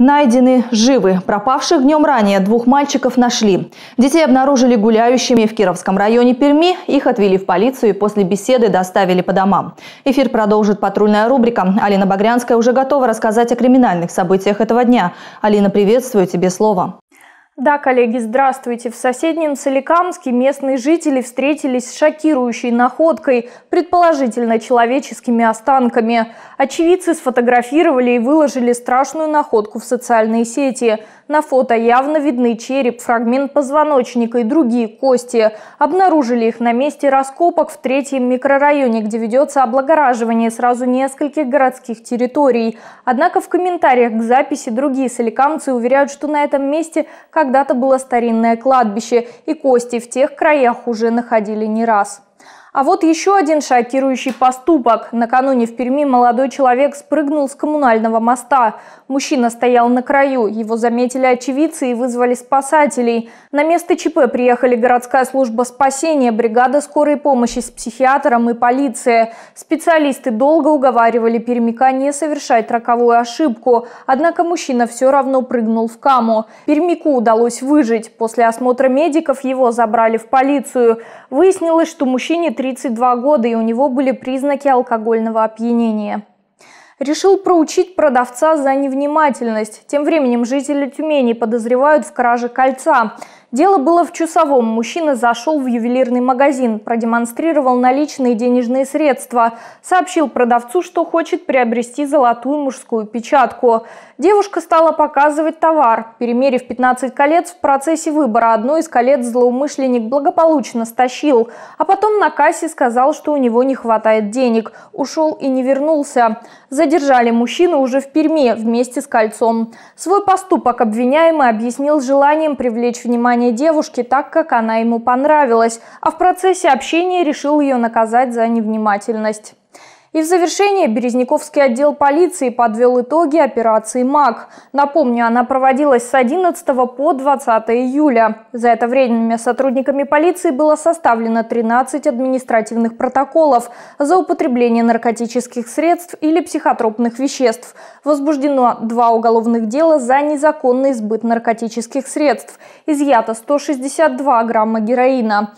Найдены живы. Пропавших днем ранее двух мальчиков нашли. Детей обнаружили гуляющими в Кировском районе Перми. Их отвели в полицию и после беседы доставили по домам. Эфир продолжит патрульная рубрика. Алина Багрянская уже готова рассказать о криминальных событиях этого дня. Алина, приветствую тебе слово. Да, коллеги, здравствуйте. В соседнем Соликамске местные жители встретились с шокирующей находкой, предположительно человеческими останками. Очевидцы сфотографировали и выложили страшную находку в социальные сети. На фото явно видны череп, фрагмент позвоночника и другие кости. Обнаружили их на месте раскопок в третьем микрорайоне, где ведется облагораживание сразу нескольких городских территорий. Однако в комментариях к записи другие соликамцы уверяют, что на этом месте когда-то было старинное кладбище, и кости в тех краях уже находили не раз. А вот еще один шокирующий поступок. Накануне в Перми молодой человек спрыгнул с коммунального моста. Мужчина стоял на краю. Его заметили очевидцы и вызвали спасателей. На место ЧП приехали городская служба спасения, бригада скорой помощи с психиатром и полиция. Специалисты долго уговаривали пермика не совершать роковую ошибку. Однако мужчина все равно прыгнул в каму. Пермику удалось выжить. После осмотра медиков его забрали в полицию. Выяснилось, что мужчине 32 года и у него были признаки алкогольного опьянения. Решил проучить продавца за невнимательность. Тем временем жители Тюмени подозревают в краже кольца. Дело было в Чусовом. Мужчина зашел в ювелирный магазин, продемонстрировал наличные денежные средства, сообщил продавцу, что хочет приобрести золотую мужскую печатку. Девушка стала показывать товар. Перемерив 15 колец, в процессе выбора одно из колец злоумышленник благополучно стащил, а потом на кассе сказал, что у него не хватает денег. Ушел и не вернулся. Задержали мужчину уже в Перми вместе с кольцом. Свой поступок обвиняемый объяснил желанием привлечь внимание внимание девушки так, как она ему понравилась, а в процессе общения решил ее наказать за невнимательность. И в завершение Березняковский отдел полиции подвел итоги операции «МАК». Напомню, она проводилась с 11 по 20 июля. За это время сотрудниками полиции было составлено 13 административных протоколов за употребление наркотических средств или психотропных веществ. Возбуждено два уголовных дела за незаконный сбыт наркотических средств. Изъято 162 грамма героина.